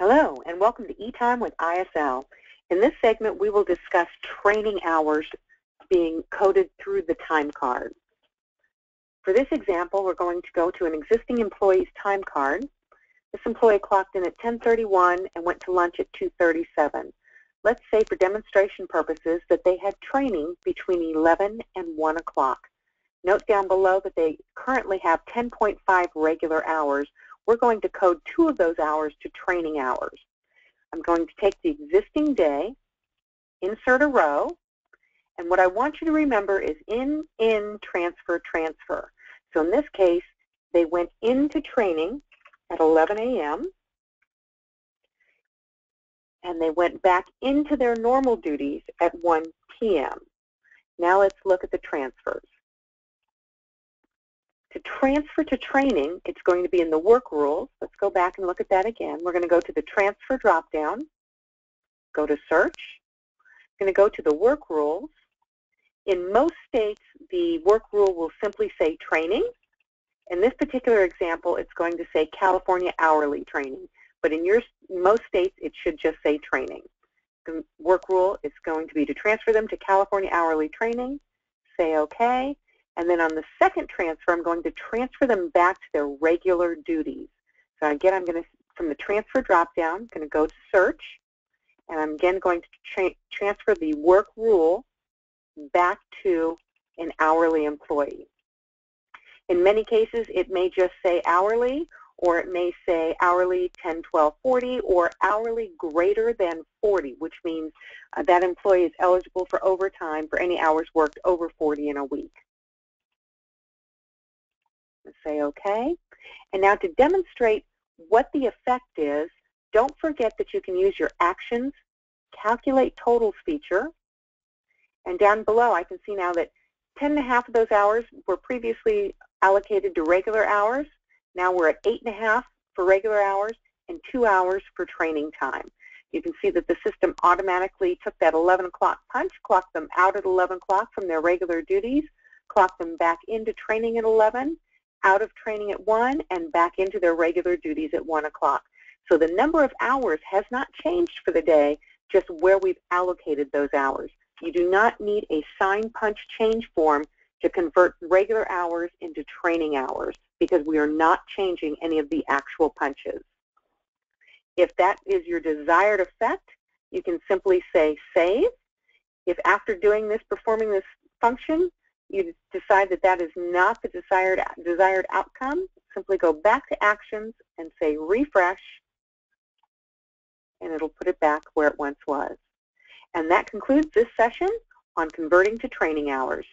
Hello, and welcome to eTime with ISL. In this segment, we will discuss training hours being coded through the time card. For this example, we're going to go to an existing employee's time card. This employee clocked in at 1031 and went to lunch at 237. Let's say for demonstration purposes that they had training between 11 and 1 o'clock. Note down below that they currently have 10.5 regular hours. We're going to code two of those hours to training hours. I'm going to take the existing day, insert a row, and what I want you to remember is in, in, transfer, transfer. So in this case, they went into training at 11 a.m. and they went back into their normal duties at 1 p.m. Now let's look at the transfers. Transfer to training, it's going to be in the work rules. Let's go back and look at that again. We're going to go to the transfer dropdown, go to search, I'm going to go to the work rules. In most states, the work rule will simply say training. In this particular example, it's going to say California hourly training. But in your most states, it should just say training. The work rule is going to be to transfer them to California hourly training. Say OK. And then on the second transfer, I'm going to transfer them back to their regular duties. So again, I'm going to, from the transfer dropdown, I'm going to go to search, and I'm again going to tra transfer the work rule back to an hourly employee. In many cases, it may just say hourly, or it may say hourly 10, 12, 40, or hourly greater than 40, which means uh, that employee is eligible for overtime for any hours worked over 40 in a week say OK. And now to demonstrate what the effect is, don't forget that you can use your actions, calculate totals feature, and down below I can see now that 10 and a half of those hours were previously allocated to regular hours. Now we're at eight and a half for regular hours and two hours for training time. You can see that the system automatically took that 11 o'clock punch, clocked them out at 11 o'clock from their regular duties, clocked them back into training at 11, out of training at 1 and back into their regular duties at 1 o'clock. So the number of hours has not changed for the day, just where we've allocated those hours. You do not need a sign punch change form to convert regular hours into training hours because we are not changing any of the actual punches. If that is your desired effect, you can simply say save. If after doing this, performing this function, you decide that that is not the desired, desired outcome, simply go back to actions and say refresh, and it'll put it back where it once was. And that concludes this session on converting to training hours.